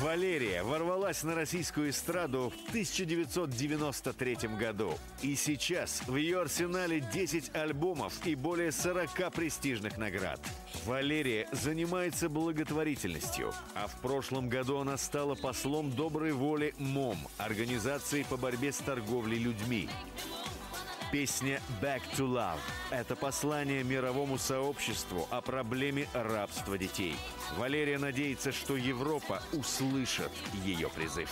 Валерия ворвалась на российскую эстраду в 1993 году. И сейчас в ее арсенале 10 альбомов и более 40 престижных наград. Валерия занимается благотворительностью, а в прошлом году она стала послом доброй воли МОМ, организации по борьбе с торговлей людьми. Песня «Back to Love» — это послание мировому сообществу о проблеме рабства детей. Валерия надеется, что Европа услышит ее призыв.